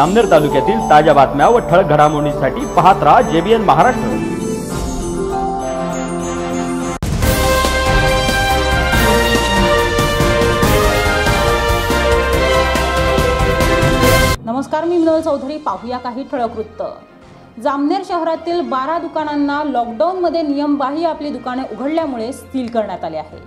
अमनेर तालुक्यातील ताज्या बातम्या व ठळक घडामोडींसाठी पाहत राहा जेबीएन महाराष्ट्र. नमस्कार मी मिनल चौधरी. पाहूया काही ठळक वृत्त. जामनेर शहरातील बारा दुकानांना लॉकडाऊनमध्ये नियमबाह्य आपली दुकाने उघडल्यामुळे सील करण्यात आले आहे.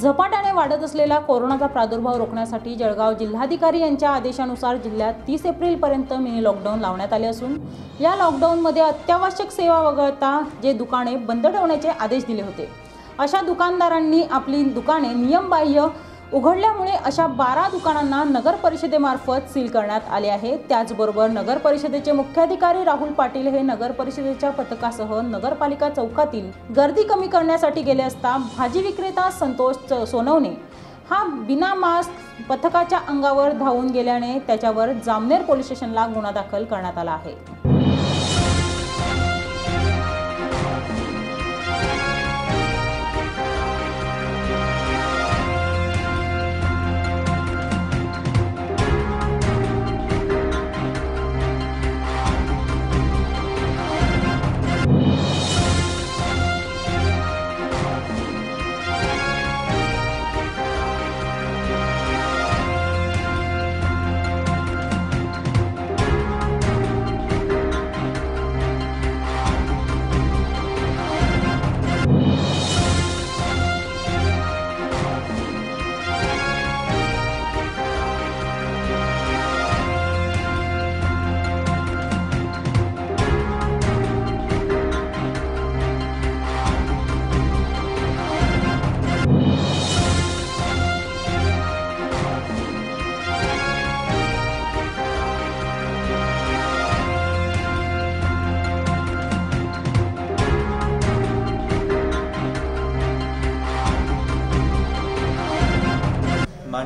झपाट्याने वाढत असलेला कोरोनाचा प्रादुर्भाव रोखण्यासाठी जळगाव जिल्हाधिकारी यांच्या आदेशानुसार जिल्ह्यात तीस एप्रिलपर्यंत मिनी लॉकडाऊन लावण्यात आले असून या लॉकडाऊनमध्ये अत्यावश्यक सेवा वगळता जे दुकाने बंद ठेवण्याचे आदेश दिले होते. अशा दुकानदारांनी आपली दुकाने नियमबाह्य उघडल्यामुळे अशा बारा दुकानांना नगर परिषदेमार्फत सील करण्यात आले आहे. त्याचबरोबर नगर परिषदेचे मुख्याधिकारी राहुल पाटील हे नगर परिषदेच्या पथकासह नगरपालिका चौकातील गर्दी कमी करण्यासाठी गेले असता भाजी विक्रेता संतोष च- सोनवणे हा बिना मास्क पथकाच्या अंगावर धावून गेल्याने त्याच्यावर जामनेर पोलीस स्टेशनला गुन्हा दाखल करण्यात आला आहे.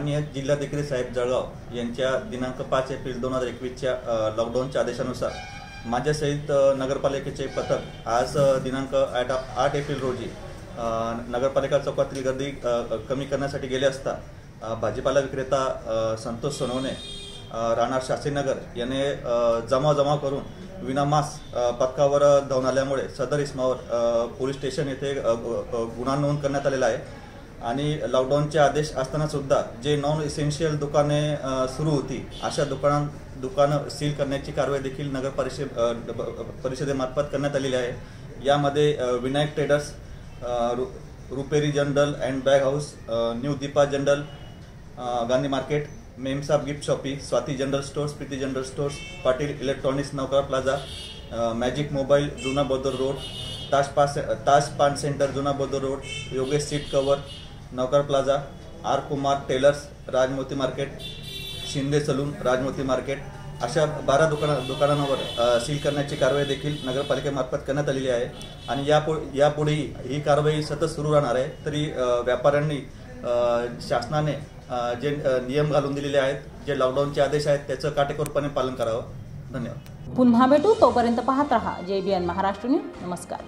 माननीय जिल्हाधिकारी साहेब जळगाव यांच्या दिनांक पाच एप्रिल दोन हजार एकवीसच्या लॉकडाऊनच्या आदेशानुसार माझ्यासहित नगरपालिकेचे पथक आज दिनांक आठ आठ एप्रिल रोजी नगरपालिका चौकातील गर्दी कमी करण्यासाठी गेले असता भाजीपाला विक्रेता संतोष सोनवणे राहणार शास्त्रीनगर याने जमा जमा करून विनामास पथकावर धावून आल्यामुळे सदर इस्मावर पोलीस स्टेशन येथे गुन्हा नोंद करण्यात आलेला आहे. आणि लॉकडाऊनचे आदेश असताना सुद्धा जे नॉन इसेन्शियल दुकाने सुरू होती अशा दुकानां दुकानं सील करण्याची कारवाई देखील नगर परिषद परिषदेमार्फत करण्यात आलेली आहे. यामध्ये विनायक ट्रेडर्स रु- रुपेरी general and bag house new Deepa general Gandhi market Memsaab gift shoppe Swati general stores Preeti general stores Patil electronics Nauka plaza magic mobile जुना बौद्ध रोड ताज पास ताज पान सेंटर जुना Bauddh road Yogesh seat cover नौकर plaza R Kumar tailors Rajmoti market Shinde salon Rajmoti market अशा बारा दुकाना दुकानांवर seal करण्याची कारवाई देखील नगरपालिकेमार्फत करण्यात आलेली आहे. आणि यापु यापुढेही ही कारवाई सतत सुरू राहणार आहे. तरी व्यापाऱ्यांनी शासनाने जे नियम घालून दिलेले आहेत जे लॉकडाऊनचे आदेश आहेत त्याचं काटेकोरपणे पालन करावं. धन्यवाद. पुन्हा भेटू. तोपर्यंत पाहत रहा. N Maharashtra news. नमस्कार.